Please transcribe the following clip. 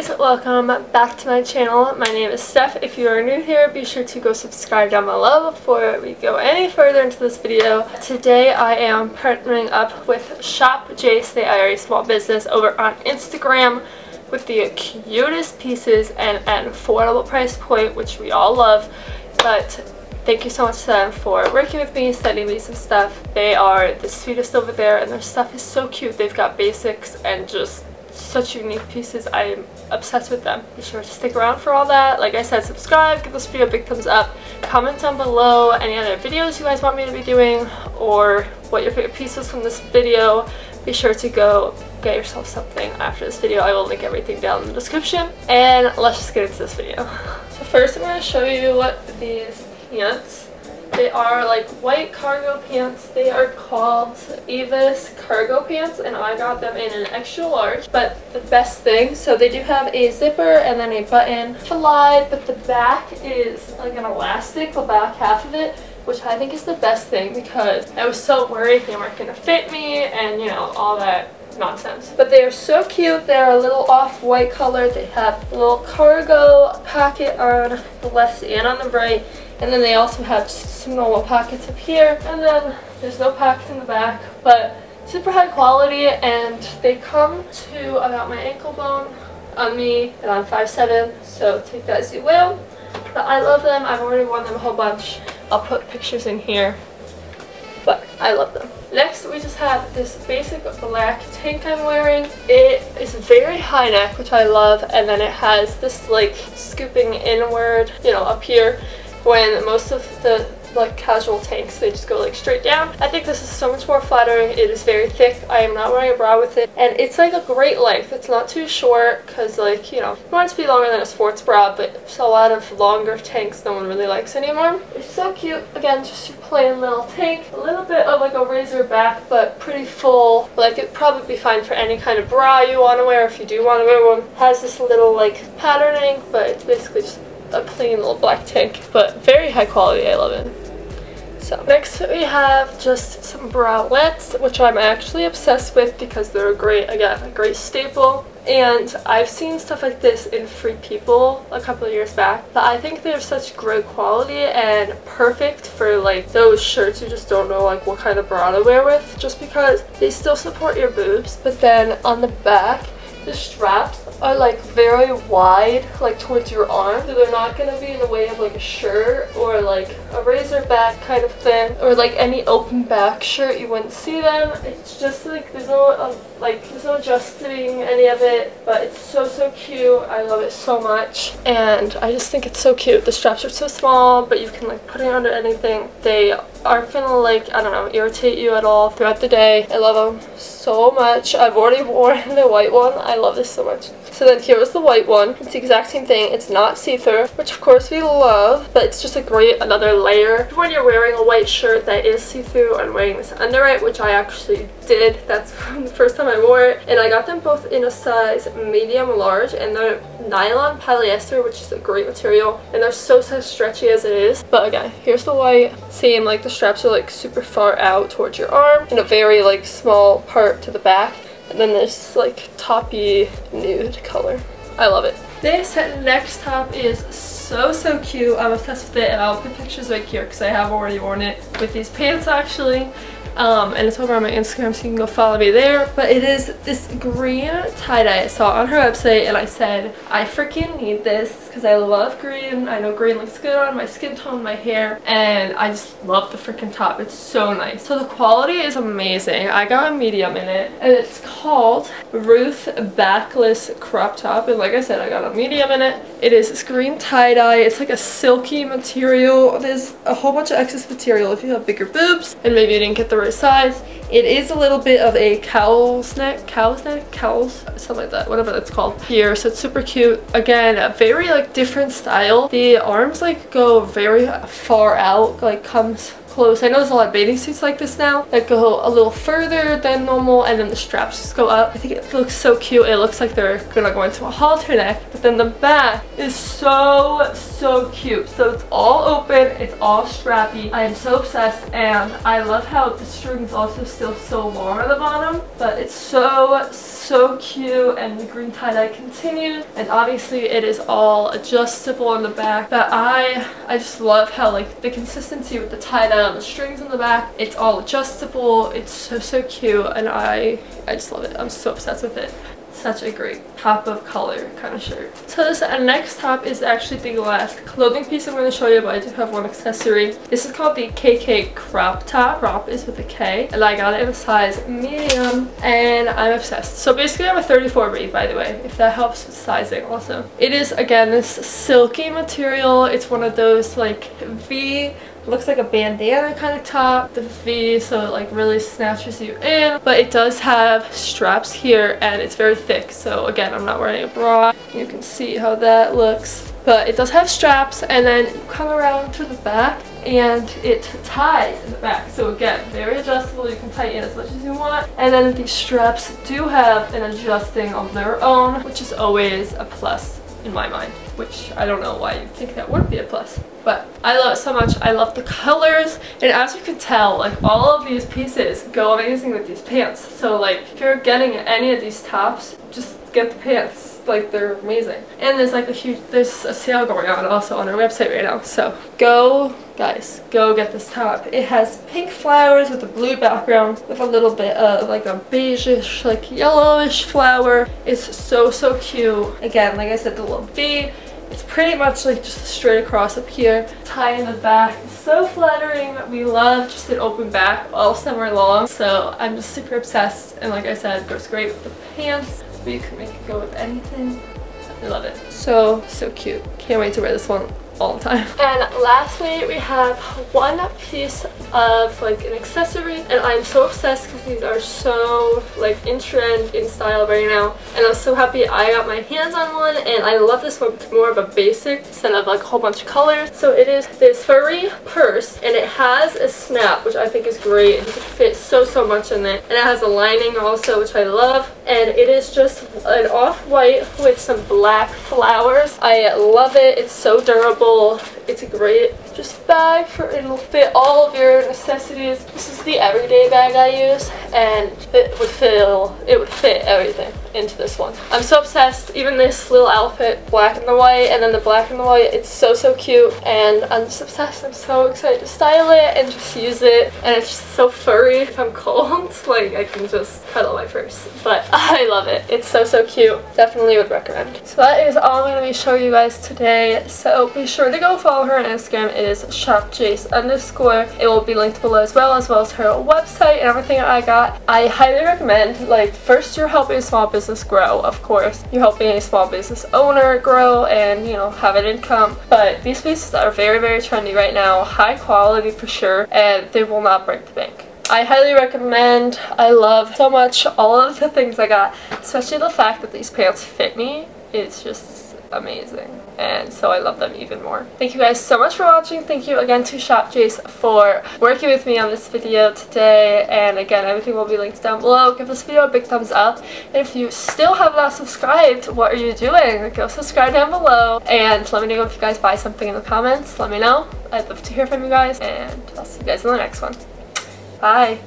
guys, welcome back to my channel. My name is Steph. If you are new here, be sure to go subscribe down below before we go any further into this video. Today I am partnering up with Shop Jace. They are a small business over on Instagram with the cutest pieces and an affordable price point, which we all love. But thank you so much to them for working with me, sending me some stuff. They are the sweetest over there and their stuff is so cute. They've got basics and just such unique pieces. I'm obsessed with them. Be sure to stick around for all that. Like I said, subscribe, give this video a big thumbs up, comment down below any other videos you guys want me to be doing or what your favorite pieces from this video. Be sure to go get yourself something after this video. I will link everything down in the description. And let's just get into this video. So first I'm going to show you what these pants they are like white cargo pants. They are called Evis cargo pants and I got them in an extra large. But the best thing, so they do have a zipper and then a button to lie, but the back is like an elastic, the back half of it which I think is the best thing because I was so worried they weren't going to fit me and you know all that nonsense. But they are so cute. They're a little off-white color. They have a little cargo pocket on the left and on the right and then they also have some normal pockets up here. And then there's no pockets in the back, but super high quality. And they come to about my ankle bone on me and I'm 5'7", so take that as you will. But I love them. I've already worn them a whole bunch. I'll put pictures in here. I love them. Next, we just have this basic black tank I'm wearing. It is very high neck, which I love, and then it has this like scooping inward, you know, up here when most of the like casual tanks they just go like straight down. I think this is so much more flattering. It is very thick. I am not wearing a bra with it. And it's like a great length. It's not too short because like you know you want it to be longer than a sports bra but it's a lot of longer tanks no one really likes anymore. It's so cute. Again just your plain little tank. A little bit of like a razor back but pretty full. Like it'd probably be fine for any kind of bra you want to wear if you do want to wear one. It has this little like patterning but it's basically just a plain little black tank, but very high quality. I love it. So next we have just some bralettes, which I'm actually obsessed with because they're a great, again, a great staple. And I've seen stuff like this in Free People a couple of years back, but I think they're such great quality and perfect for like those shirts you just don't know like what kind of bra to wear with, just because they still support your boobs, but then on the back, the straps are like very wide like towards your arm so they're not to be in the way of like a shirt or like a razor back kind of thing or like any open back shirt you wouldn't see them. It's just like there's no uh, like there's no adjusting any of it but it's so so cute. I love it so much. And I just think it's so cute. The straps are so small but you can like put it under anything. They aren't gonna like I don't know irritate you at all throughout the day I love them so much I've already worn the white one I love this so much so then here is the white one. It's the exact same thing. It's not see-through, which of course we love, but it's just a great another layer. When you're wearing a white shirt that is see-through and wearing this under it, which I actually did. That's the first time I wore it. And I got them both in a size medium large and they're nylon polyester, which is a great material. And they're so, so stretchy as it is. But again, here's the white. Same, like the straps are like super far out towards your arm and a very like small part to the back. And then this like toppy nude color. I love it. This next top is so, so cute. I'm obsessed with it and I'll put pictures right here because I have already worn it with these pants actually. Um, and it's over on my Instagram so you can go follow me there. But it is this green tie-dye I saw on her website and I said, I freaking need this because I love green. I know green looks good on my skin tone, my hair, and I just love the freaking top. It's so nice. So the quality is amazing. I got a medium in it and it's called Ruth Backless Crop Top. And like I said, I got a medium in it. It is this green tie-dye. It's like a silky material. There's a whole bunch of excess material if you have bigger boobs and maybe you didn't get the right size. It is a little bit of a cowl's neck, cowl's neck, cowl's, something like that, whatever that's called here. So it's super cute. Again, a very like different style. The arms like go very far out, like comes close. I know there's a lot of bathing suits like this now that go a little further than normal and then the straps just go up. I think it looks so cute. It looks like they're gonna go into a halter neck, but then the back is so, so cute. So it's all open, it's all strappy. I am so obsessed and I love how the string is also still so long at the bottom, but it's so, so cute and the green tie-dye continues and obviously it is all adjustable on the back but I I just love how like the consistency with the tie-dye the strings on the back it's all adjustable it's so so cute and I I just love it I'm so obsessed with it such a great pop of color kind of shirt. So this next top is actually the last clothing piece I'm going to show you, but I do have one accessory. This is called the KK Krop Top. Crop is with a K, and I got it in a size medium, and I'm obsessed. So basically I'm a 34 read, by the way, if that helps with sizing also. It is, again, this silky material. It's one of those like V looks like a bandana kind of top the v so it like really snatches you in. But it does have straps here and it's very thick so again i'm not wearing a bra. You can see how that looks. But it does have straps and then you come around to the back and it ties in the back. So again very adjustable. You can tighten as much as you want. And then these straps do have an adjusting of their own which is always a plus in my mind, which I don't know why you think that would be a plus. But I love it so much. I love the colors. And as you can tell, like all of these pieces go amazing with these pants. So like if you're getting any of these tops, just get the pants like they're amazing and there's like a huge there's a sale going on also on our website right now so go guys go get this top it has pink flowers with a blue background with a little bit of like a beigeish like yellowish flower it's so so cute again like i said the little v it's pretty much like just straight across up here tie in the back so flattering we love just an open back all summer long so i'm just super obsessed and like i said goes great with the pants but you can make it go with anything. I love it. So, so cute. Can't wait to wear this one all the time. And lastly, we have one piece of like an accessory and I'm so obsessed because these are so like in trend, in style right now. And I'm so happy I got my hands on one and I love this one. It's more of a basic instead of like a whole bunch of colors. So it is this furry purse and it has a snap which I think is great. It fits so so much in it. And it has a lining also which I love. And it is just an off-white with some black flowers. I love it. It's so durable it's a great just bag for it'll fit all of your necessities. This is the everyday bag I use and it would fill it would fit everything into this one. I'm so obsessed. Even this little outfit, black and the white, and then the black and the white, it's so, so cute. And I'm just obsessed. I'm so excited to style it and just use it. And it's just so furry if I'm cold. like, I can just cuddle my purse. But I love it. It's so, so cute. Definitely would recommend. So that is all I'm going to be showing you guys today. So be sure to go follow her on Instagram. It is shopjace underscore. It will be linked below as well, as well as her website and everything I got. I highly recommend, like, first you're helping a small business business grow, of course. You're helping a small business owner grow and, you know, have an income. But these pieces are very, very trendy right now. High quality for sure, and they will not break the bank. I highly recommend. I love so much all of the things I got, especially the fact that these pants fit me. It's just amazing and so I love them even more. Thank you guys so much for watching. Thank you again to Shop Jace for working with me on this video today and again everything will be linked down below. Give this video a big thumbs up and if you still have not subscribed what are you doing? Go subscribe down below and let me know if you guys buy something in the comments. Let me know. I'd love to hear from you guys and I'll see you guys in the next one. Bye!